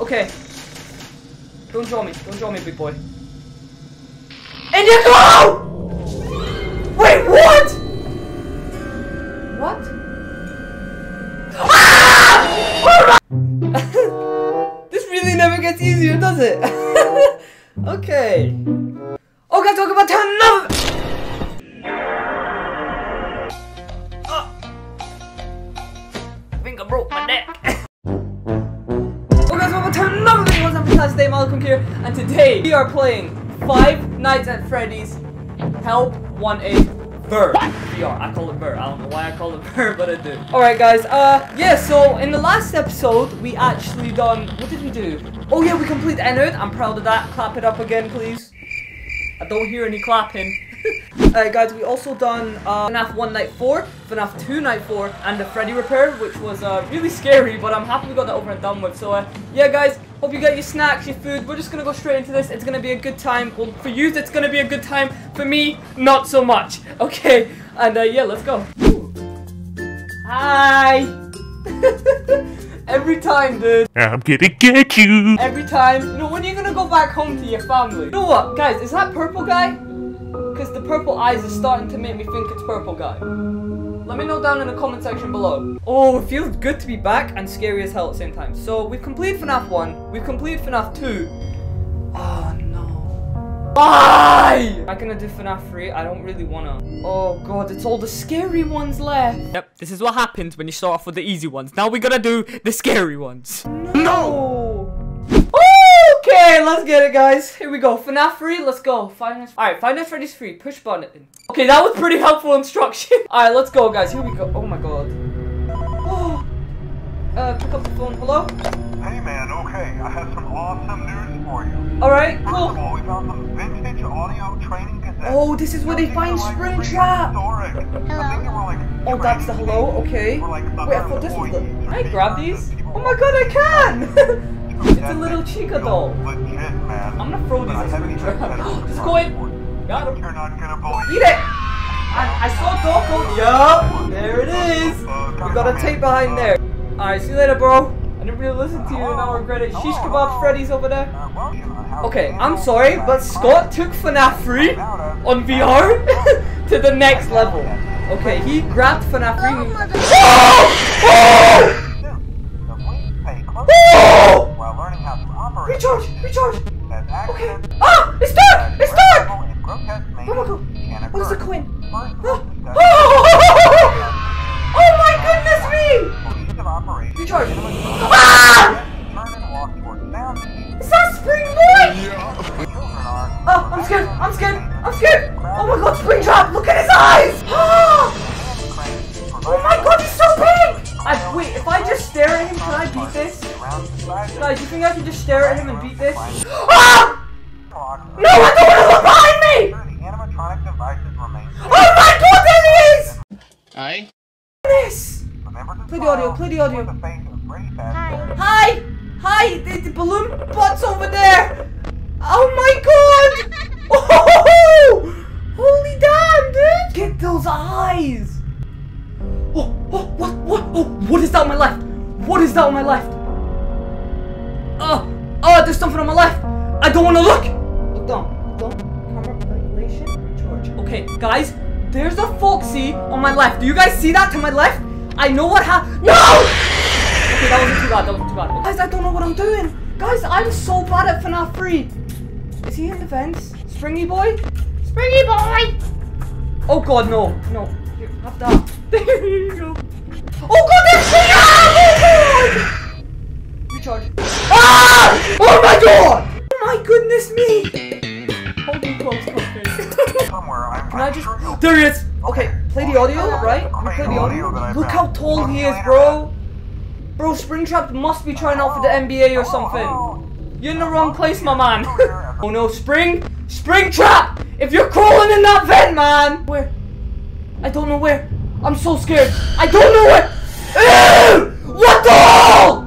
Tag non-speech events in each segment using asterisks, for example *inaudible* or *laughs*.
Okay. Don't draw me. Don't draw me, big boy. And you go! Wait, what? What? Ah! *laughs* this really never gets easier, does it? *laughs* okay. Okay, talk about another. What's up, Malikong here, and today we are playing Five Nights at Freddy's Help Wanted Burr. VR. I call it Burr. I don't know why I call it *laughs* Burr, but I do. Alright guys, uh, yeah, so in the last episode, we actually done, what did we do? Oh yeah, we complete Ennard. I'm proud of that. Clap it up again, please. I don't hear any clapping. *laughs* Alright guys, we also done uh, FNAF 1 Night 4, FNAF 2 Night 4, and the Freddy Repair, which was uh, really scary, but I'm happy we got that over and done with. So uh, yeah guys, hope you got your snacks, your food. We're just gonna go straight into this. It's gonna be a good time. Well, for you, it's gonna be a good time. For me, not so much. *laughs* Okay, and uh, yeah, let's go. Hi! *laughs* Every time, dude. I'm gonna get you. Every time. You know, when are you gonna go back home to your family? You know what, guys? Is that purple guy? Because the purple eyes is starting to make me think it's purple guy. Let me know down in the comment section below. Oh, it feels good to be back and scary as hell at the same time. So, we've completed FNAF 1. We've completed FNAF 2. Oh, no. Why? I'm not gonna do FNAF 3. I don't really wanna. Oh, God. It's all the scary ones left. Yep. This is what happens when you start off with the easy ones. Now we gotta do the scary ones. No! Okay, let's get it, guys. Here we go. FNAF 3, let's go. Five Nights. Alright, Five Nights Freddy's free. Push button. Okay, that was pretty helpful instruction. *laughs* Alright, let's go, guys. Here we go. Oh my god. Oh. *gasps* Uh, pick up the phone. Hello? Hey man, okay, I have some awesome news for you. Alright, First of all, we found some vintage audio training cassettes. Oh, this is where they find like Springtrap. prehistoric. I think they were like Oh, that's the hello? Okay. like, Wait, I thought this was the... Can I grab these? Oh my god, I can! *laughs* It's a little Chica doll. Legit, man. I'm gonna throw these But I at have even Springtrap. better Just go *gasps* in. Got him. You're not gonna believe Eat it! I, I saw Doko. Yup, there it is. We got a tape behind there. Alright, see you later, bro. I didn't really listen to you and I regret it. Shish kebab Freddy's over there. Well, you know, how Okay, I'm sorry, but? Scott took FNAF 3 on VR *laughs* to the next level. Okay, he grabbed FNAF *laughs* *laughs* 3 Recharge! Recharge! Okay. Ah! It's dark! It's dark! and grotesque my god! What is the coin? Ah! No, I don't want to look behind me! The animatronic devices remain. Oh my god, there he is! Hi. This! Play the audio, play the audio. before the face of Freddy Fazbear. Hi! Hi! The, the balloon butt's over there! Oh my god! *laughs* Oh! Holy damn, dude! Get those eyes! Oh, oh, what, what, oh, what is that on my left? What is that on my left? Oh, there's something on my left! I don't want to look! Look down, look down. Camera violation, recharge. Okay, guys, there's a Foxy on my left. Do you guys see that to my left? I know what happened. No! Okay, that wasn't too bad. That wasn't too bad. Guys, I don't know what I'm doing. Guys, I'm so bad at FNAF 3. Is he in the fence? Springy boy? Springy boy! Oh god, no. No. Here, have that. *laughs* There you go. Oh god, there's Springy! Oh god! Recharge. *laughs* Ah! Oh my god! Oh my goodness me! Hold me close. Somewhere, I'm, Can I just... sure There he is! Okay, play the audio, right? You play the audio. Look how tall he is, bro! Bro, Springtrap must be trying out for the NBA or something. You're in the wrong place, my man. *laughs* oh no, Spring! Springtrap! If you're crawling in that vent, man! Where? I don't know where. I'm so scared. I don't know where. Ew! What the hell?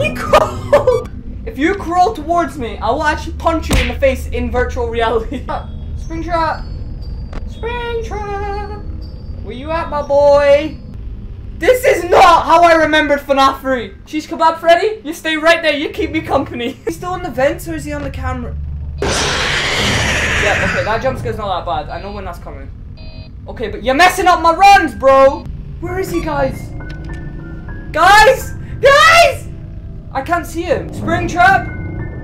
He crawled! If you crawl towards me, I will actually punch you in the face in virtual reality. *laughs* Spring trap. Spring trap. Where you at, my boy? This is not how I remembered FNAF 3. She's kebab Freddy. You stay right there. You keep me company. *laughs* He's still on the vents or is he on the camera? Yeah, okay, that jump scare's not that bad. I know when that's coming. Okay, but you're messing up my runs, bro. Where is he? Guys! Guys! I can't see him. Spring trap?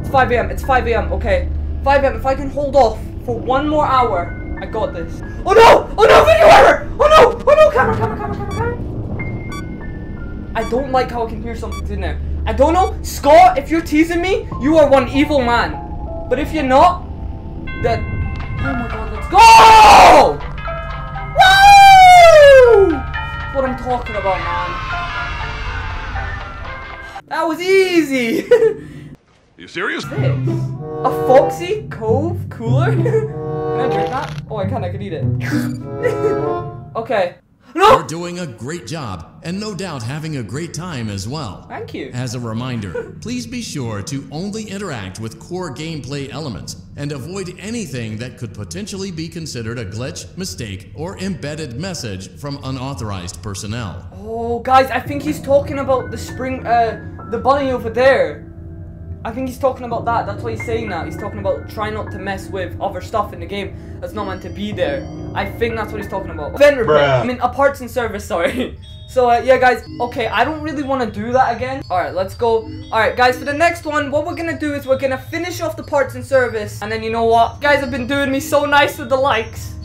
It's 5 a.m. It's 5 a.m. Okay. 5 a.m. If I can hold off for one more hour, I got this. Oh no! Oh no, video error! Oh no! Oh no! Camera, camera, camera, camera, camera! I don't like how I can hear something in there. I don't know. Scott, if you're teasing me, you are one evil man. But if you're not, then... Oh my god, let's go! Woo! That's what I'm talking about, man. That was easy! *laughs* You serious? this? A Foxy Cove cooler? *laughs* can I drink that? Oh, I can. I can eat it. *laughs* okay. No! You're doing a great job, and no doubt having a great time as well. Thank you. As a reminder, please be sure to only interact with core gameplay elements and avoid anything that could potentially be considered a glitch, mistake, or embedded message from unauthorized personnel. Oh, guys, I think he's talking about the spring, uh, the bunny over there. I think he's talking about that. That's why he's saying that. He's talking about try not to mess with other stuff in the game that's not meant to be there. I think that's what he's talking about. Bruh. I mean, a parts and service, sorry. *laughs* So, uh, yeah, guys. Okay, I don't really want to do that again. Alright, let's go. Alright, guys, for the next one, what we're going to do is we're going to finish off the parts and service. And then, you know what? You guys have been doing me so nice with the likes.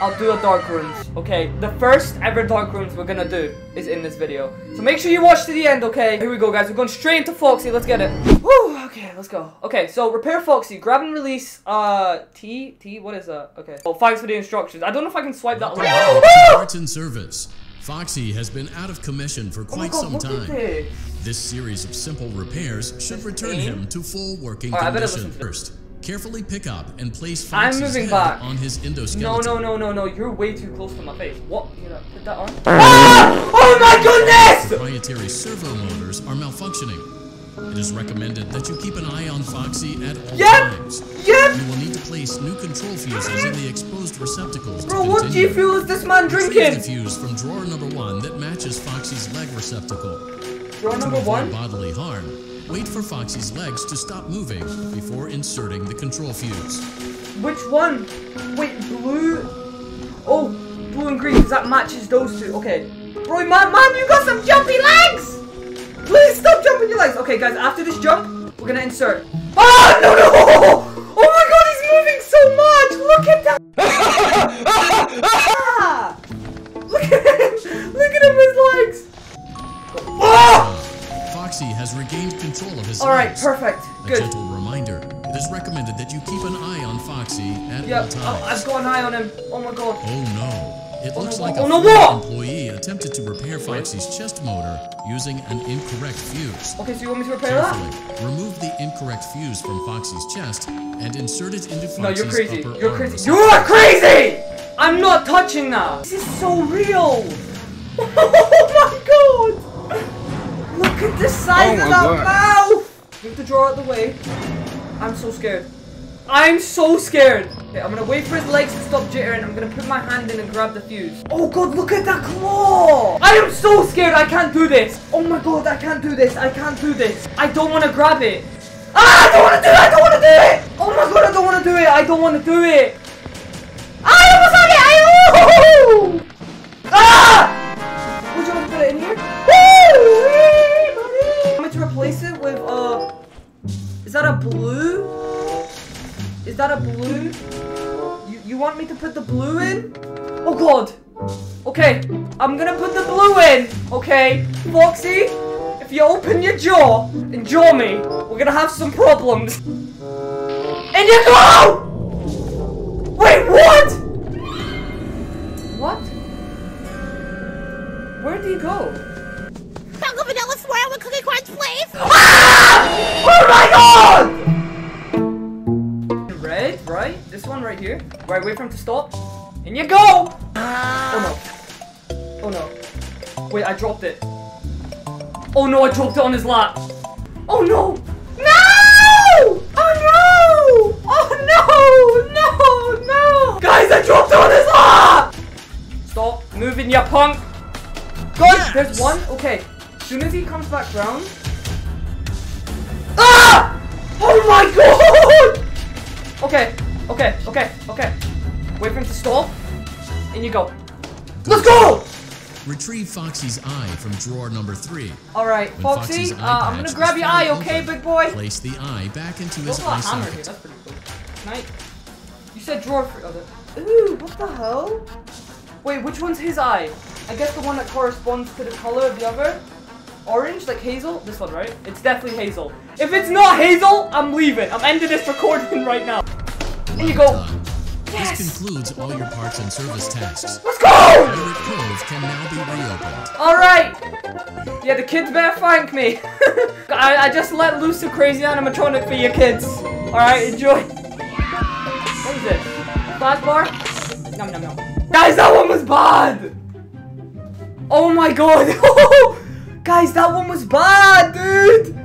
I'll do a dark rooms. Okay, the first ever dark rooms we're gonna do is in this video. So make sure you watch to the end, okay? Here we go, guys. We're going straight into Foxy. Let's get it. Woo! Okay, let's go. Okay, so repair Foxy. Grab and release. Uh, T T. What is that? Okay. Oh, thanks for the instructions. I don't know if I can swipe that. Oh Parts and Service. Foxy has been out of commission for Oh quite God, some time. this. This series of simple repairs should return thing? him to full working better condition. First, carefully pick up and place I'm Foxy's moving head back. on his endoskeleton. No, no, no, no, no. You're way too close to my face. What? You know, put that on. Ah! Oh my goodness! Proprietary servo motors are malfunctioning. It is recommended that you keep an eye on Foxy at all Yep. times. Yep. You will need to place new control fuses in the exposed receptacles Bro, to what continue. G fuel is this man drinking? the fuse from drawer number one that matches Foxy's leg receptacle. Drawer To number avoid one. bodily harm, wait for Foxy's legs to stop moving before inserting the control fuse. Which one? Wait, blue. Oh, blue and green, because that matches those two. Okay. Bro, man, man, you got some jumpy legs! Please stop jumping your legs. Okay, guys, after this jump, we're gonna insert. Ah, no, no! *laughs* Oh my god, he's moving so much! Look at that! *laughs* Foxy has regained control of his Alright, legs. perfect. A gentle reminder, it is recommended that you keep an eye on Foxy at all times. oh, I've got an eye on him. Oh my god. Oh no. It Oh, looks no, like oh, a no, what? employee attempted to repair Foxy's chest motor using an incorrect fuse. Okay, so you want me to repair that? Carefully, remove the incorrect fuse from Foxy's chest and insert it into Foxy's No, you're crazy. upper You're arm crazy. receptacle. You're crazy! I'm not touching that. This is so real. *laughs* Oh my god! The size Oh of that mouth! You have to draw out the way. I'm so scared. I'm so scared. Okay, I'm gonna wait for his legs to stop jittering. I'm gonna put my hand in and grab the fuse. Oh god, look at that claw! I am so scared. I can't do this. Oh my god, I can't do this. I can't do this. I don't want to grab it. Ah, I don't want to do it. I don't want to do it. Oh my god, I don't want to do it. I don't want to do it. I almost had it! I Ooh! Ah! Replace it with uh? Is that a blue? Is that a blue? You you want me to put the blue in? Oh god! Okay, I'm gonna put the blue in. Okay, Foxy, if you open your jaw and jaw me, we're gonna have some problems. And you go! Wait, what? What? Where do you go? Please. Ah! Oh my god! Red, right? This one right here. Right, wait for him to stop. And you go! Oh no. Oh no. Wait, I dropped it. Oh no, I dropped it on his lap. Oh no! No! Oh no! Oh no! No! No! Guys, I dropped it on his lap! Stop moving, you punk! Guys, there's one. Okay. As soon as he comes back round. Oh my god! Okay, okay, okay, okay. Wait for him to stop. And you go. Let's go! Retrieve Foxy's eye from drawer number three. Alright, When Foxy, Foxy's uh, eye I'm gonna grab your fully eye, okay, open, big boy? Place the eye back into There's his eye lot of hammer here, that's pretty cool. Night. You said drawer for other. Ooh, what the hell? Wait, which one's his eye? I guess the one that corresponds to the color of the other? Orange, like hazel? This one, right? It's definitely hazel. If it's not hazel, I'm leaving. I'm ending this recording right now. There you go. Yes! This concludes all your parts and service tasks. Let's go! Pirate Cove can now be reopened. Alright! Yeah, the kids better thank me. *laughs* I, I just let loose a crazy animatronic for your kids. Alright, enjoy. What is this? Flash bar? Nom nom nom. Guys, that one was bad! Oh my god! *laughs* Oh, Guys, that one was bad, dude!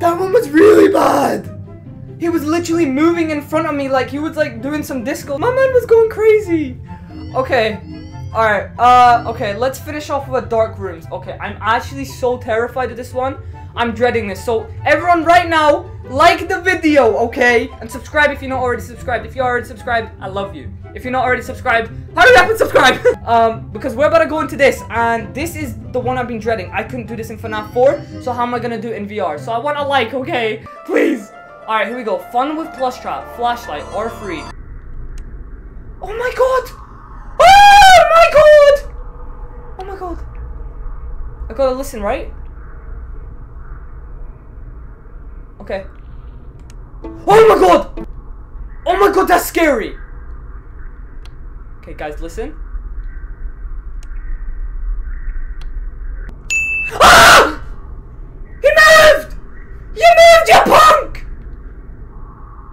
That one was really bad! He was literally moving in front of me like he was like doing some disco. My man was going crazy! Okay, Alright, uh, okay, let's finish off with dark rooms. Okay, I'm actually so terrified of this one. I'm dreading this. So, everyone right now, like the video, okay? And subscribe if you're not already subscribed. If you're already subscribed, I love you. If you're not already subscribed, hurry up and subscribe! *laughs* um, because we're about to go into this, and this is the one I've been dreading. I couldn't do this in FNAF 4, so how am I gonna do it in VR? So I want a like, okay? *laughs* Please! Alright, here we go. Fun with plush trap, flashlight, or free. Oh my god! Oh my god! Oh my god. I gotta listen, right? Okay. Oh my god! Oh my god, that's scary! Okay, guys, listen. Ah! He moved! You moved, you punk!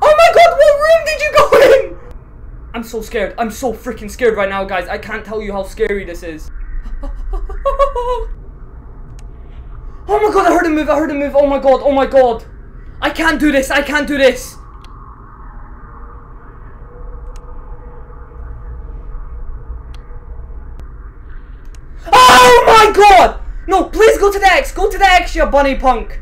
Oh my god, what room did you go in? I'm so scared. I'm so freaking scared right now, guys. I can't tell you how scary this is. *laughs* oh my god, I heard him move. I heard him move. Oh my god. Oh my god. I can't do this. I can't do this. Oh my god! No, please go to the X. Go to the X, you bunny punk.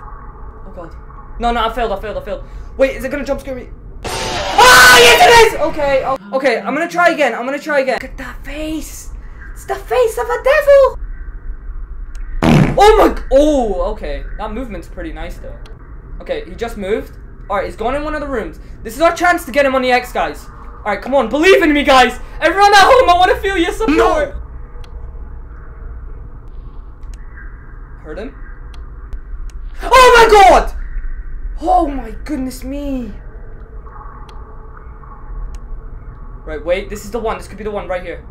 Oh god. No, no, I failed. I failed. I failed. Wait, is it gonna jump scare me? Ah, yes it is! Okay, okay, I'm gonna try again. I'm gonna try again. Look at that face. It's the face of a devil. Oh my, oh, okay. That movement's pretty nice though. Okay, he just moved. Alright, he's gone in one of the rooms. This is our chance to get him on the X, guys. Alright, come on, believe in me, guys. Everyone at home, I want to feel your support. Heard him? Oh my god! Oh my goodness me. Right, wait, this is the one. This could be the one right here.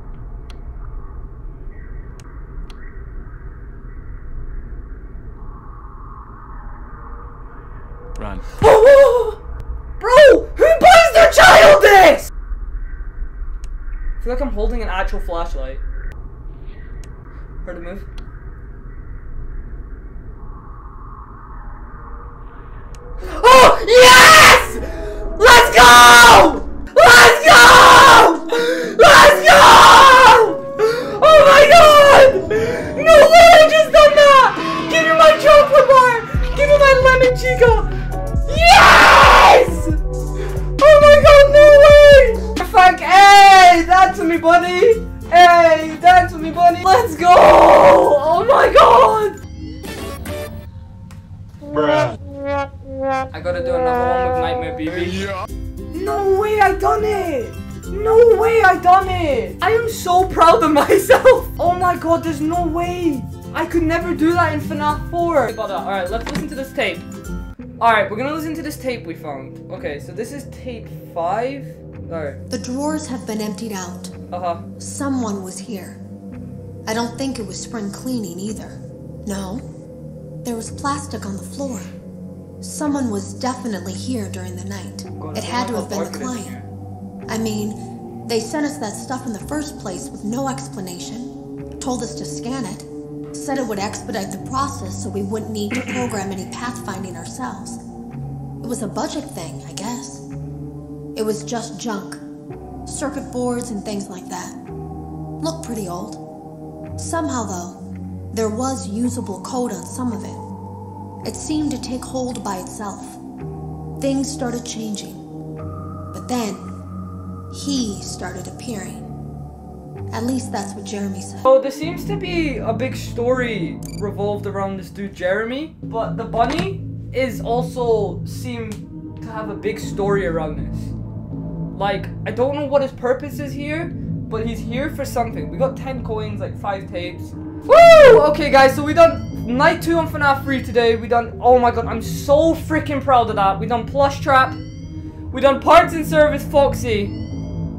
Run. Oh, bro, who buys their child this? I feel like I'm holding an actual flashlight. Heard a move. Oh, yes! Oh my god! Bruh. I gotta do another one with Nightmare BB. No way I done it! No way I done it! I am so proud of myself! Oh my god, there's no way! I could never do that in FNAF 4! Alright, let's listen to this tape. Alright, we're gonna listen to this tape we found. Okay, so this is tape 5. Alright, The drawers have been emptied out. uh-huh. Someone was here. I don't think it was spring cleaning either. No. There was plastic on the floor. Someone was definitely here during the night. It had to have been the dark it is in client. I mean, they sent us that stuff in the first place with no explanation. Told us to scan it, Said it would expedite the process so we wouldn't need to program any pathfinding ourselves. It was a budget thing, I guess. It was just junk. Circuit boards and things like that. Looked pretty old. Somehow, though, there was usable code on some of it. It seemed to take hold by itself. Things started changing. But then, he started appearing. At least that's what Jeremy said. So there seems to be a big story revolved around this dude Jeremy, but the bunny is also seem to have a big story around this. Like I don't know what his purpose is here, but he's here for something. We got 10 coins, like 5 tapes. Woo! Okay guys, so we done night 2 on FNAF 3 today. We done oh my god, I'm so freaking proud of that. We done plush trap. We done parts and service Foxy.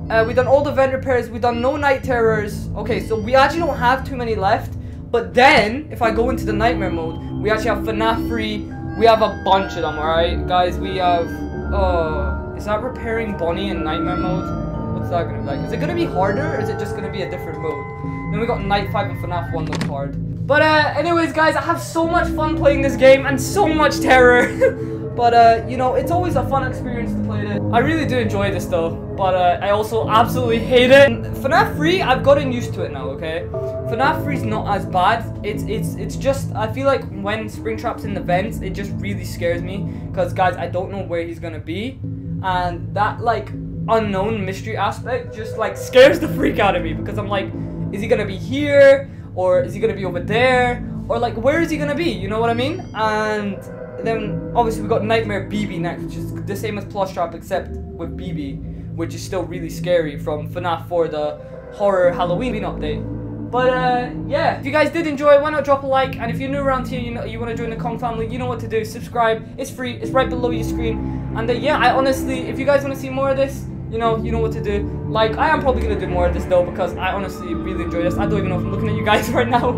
Uh, we done all the vendor repairs. We done no night terrors. Okay, so we actually don't have too many left. But then, if I go into the nightmare mode, we actually have FNAF 3. We have a bunch of them, alright? Guys, we have... Uh, is that repairing Bonnie in nightmare mode? Gonna be like? Is it gonna be harder, or is it just gonna be a different mode? Then we got Night 5 and FNAF 1 look hard. But uh, anyways, guys, I have so much fun playing this game, and so much terror. *laughs* But, uh, you know, it's always a fun experience to play it. I really do enjoy this, though. But, uh, I also absolutely hate it. FNAF 3, I've gotten used to it now, okay? FNAF 3 is not as bad. It's, it's, it's just, I feel like when Springtrap's in the vents, it just really scares me. Because, guys, I don't know where he's gonna be. And that, like, unknown mystery aspect just, like, scares the freak out of me. Because I'm like, is he gonna be here? Or is he gonna be over there? Or, like, where is he gonna be? You know what I mean? And then obviously we got Nightmare BB next, which is the same as Plush Trap except with BB, which is still really scary from FNAF 4, the horror Halloween update. But uh, yeah, if you guys did enjoy, why not drop a like? And if you're new around here, you know you want to join the Kong family, you know what to do. Subscribe. It's free. It's right below your screen. And uh, yeah, I honestly, if you guys want to see more of this, you know, you know what to do. Like, I am probably gonna do more of this though because I honestly really enjoy this. I don't even know if I'm looking at you guys *laughs* right now.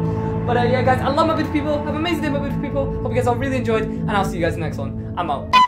But uh, yeah, guys, I love my beautiful people. Have an amazing day, my beautiful people. Hope you guys all really enjoyed, and I'll see you guys next one. I'm out.